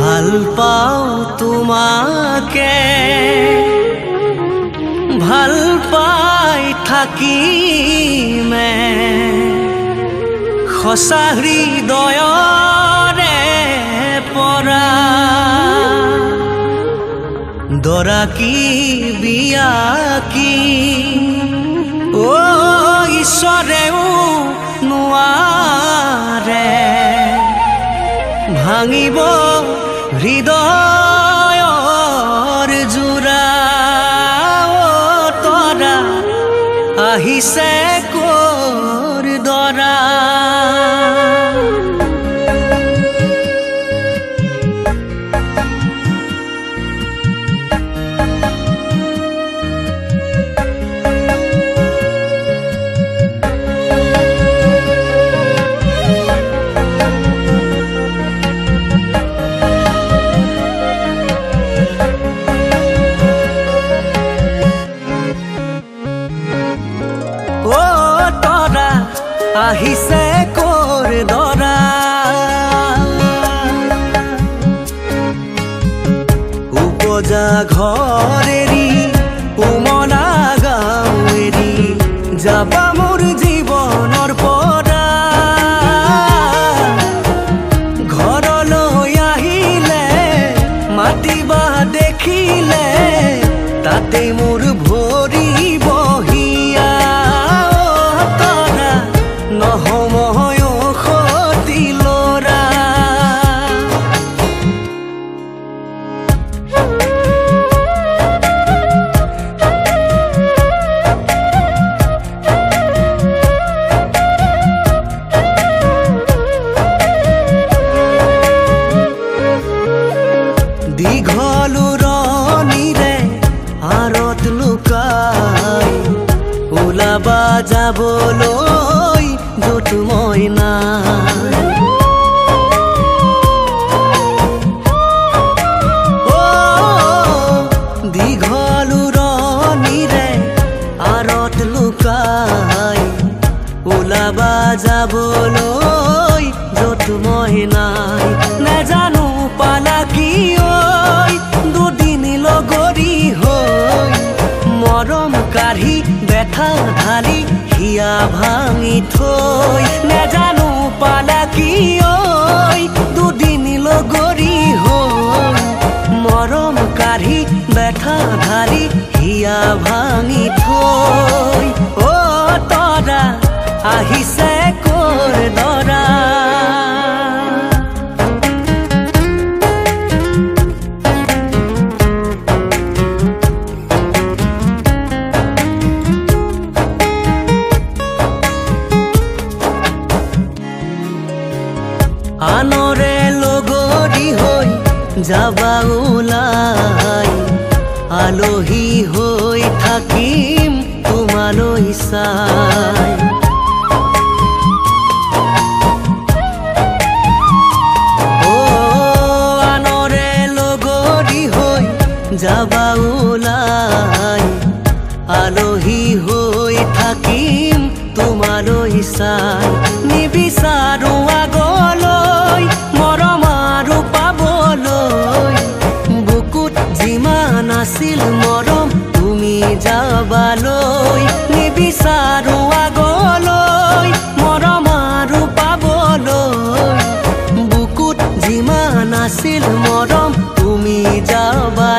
ভালো পাওঁ তোমাকে ভালো পাই থাকিমে। সঁচা হৃদয়ৰে পৰা দৰাকী বিয়াকী অ ঈশ্বৰেও ভাঙিব হৃদয়ৰ জোৰা তৰা আহিছে তৰা আহিছে কৰ দৰা। উপজা ঘৰ এৰি উমলা গাঁও এৰি যাবা মোৰ জীৱনৰ পৰা। ঘৰলৈ আহিলে মাতিবা দেখিলে তাতে মোৰ যাবলৈ য'ত মই ওলাবা যাবলৈ য'ত মই নাই নেজানো পালা কি ঢালি হিয়া ভাঙি থৈ নেজানো পালা কি ঐ দুদিন লগৰী হৈ মৰম কাঢ়ি বেথা ঢালি হিয়া ভাঙি থৈ। অ তৰা আহিছে আনৰে লগৰী হৈ যাবা ওলাই আলহী হৈ থাকিম তোমালৈ চাই আনৰে লগৰী হৈ যাবা ওলাই আলহী হৈ থাকিম তোমালৈ চাই নিবিচাৰো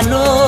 mano.